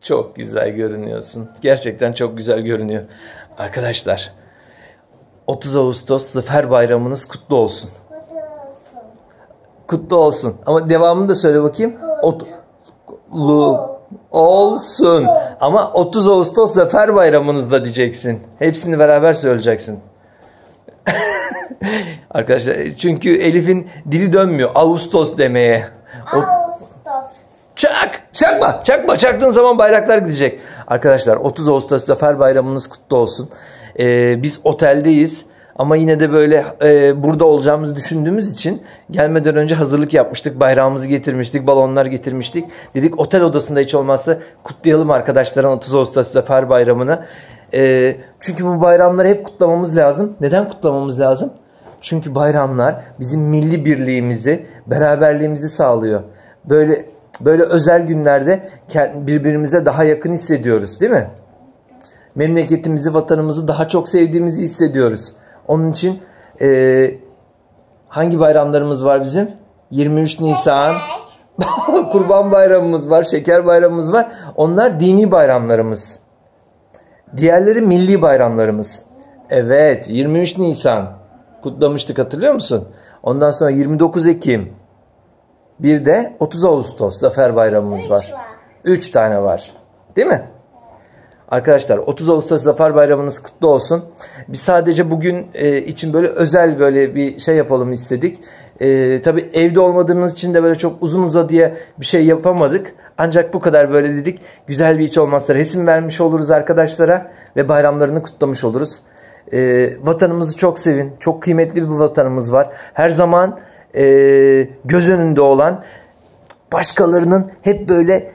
Çok güzel görünüyorsun. Gerçekten çok güzel görünüyor. Arkadaşlar 30 Ağustos Zafer Bayramınız kutlu olsun. Kutlu olsun. Kutlu olsun. Ama devamını da söyle bakayım. Kutlu olsun. Ama 30 Ağustos Zafer Bayramınızda diyeceksin. Hepsini beraber söyleyeceksin. Arkadaşlar çünkü Elif'in dili dönmüyor Ağustos demeye. Ağustos. Çak! Çakma! Çakma! Çaktığın zaman bayraklar gidecek. Arkadaşlar 30 Ağustos Zafer Bayramınız kutlu olsun. Ee, biz oteldeyiz. Ama yine de böyle e, burada olacağımızı düşündüğümüz için gelmeden önce hazırlık yapmıştık. Bayrağımızı getirmiştik, balonlar getirmiştik. Dedik otel odasında hiç olmazsa kutlayalım arkadaşların 30 Ağustos Zafer Bayramı'nı. E, çünkü bu bayramları hep kutlamamız lazım. Neden kutlamamız lazım? Çünkü bayramlar bizim milli birliğimizi, beraberliğimizi sağlıyor. Böyle böyle özel günlerde birbirimize daha yakın hissediyoruz, değil mi? Memleketimizi, vatanımızı daha çok sevdiğimizi hissediyoruz. Onun için eee, hangi bayramlarımız var bizim? 23 Nisan, Kurban Bayramımız var, Şeker Bayramımız var. Onlar dini bayramlarımız. Diğerleri milli bayramlarımız. Evet, 23 Nisan kutlamıştık hatırlıyor musun? Ondan sonra 29 Ekim. Bir de 30 Ağustos Zafer Bayramımız Üç var. var. 3 tane var. Değil mi? Arkadaşlar 30 Ağustos Zafer Bayramınız kutlu olsun. Biz sadece bugün e, için böyle özel böyle bir şey yapalım istedik. E, tabii evde olmadığımız için de böyle çok uzun uzadıya bir şey yapamadık. Ancak bu kadar böyle dedik. Güzel bir hiç olmazsa resim vermiş oluruz arkadaşlara ve bayramlarını kutlamış oluruz. E, vatanımızı çok sevin. Çok kıymetli bir vatanımız var. Her zaman e, göz önünde olan başkalarının hep böyle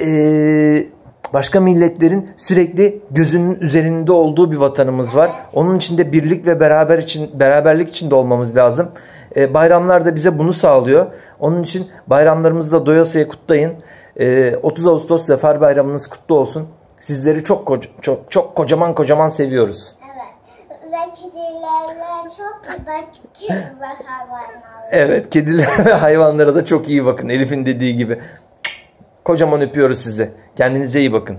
e, başka milletlerin sürekli gözünün üzerinde olduğu bir vatanımız var. Onun için de birlik ve beraber için beraberlik içinde olmamız lazım. E, bayramlar da bize bunu sağlıyor. Onun için bayramlarımızı da doyasıya kutlayın. E, 30 Ağustos Zafer Bayramınız kutlu olsun. Sizleri çok çok çok kocaman kocaman seviyoruz. Kedilerle çok iyi hayvanlarla. Evet, kediler ve hayvanlara da çok iyi bakın. Elif'in dediği gibi. Kocaman öpüyoruz sizi. Kendinize iyi bakın.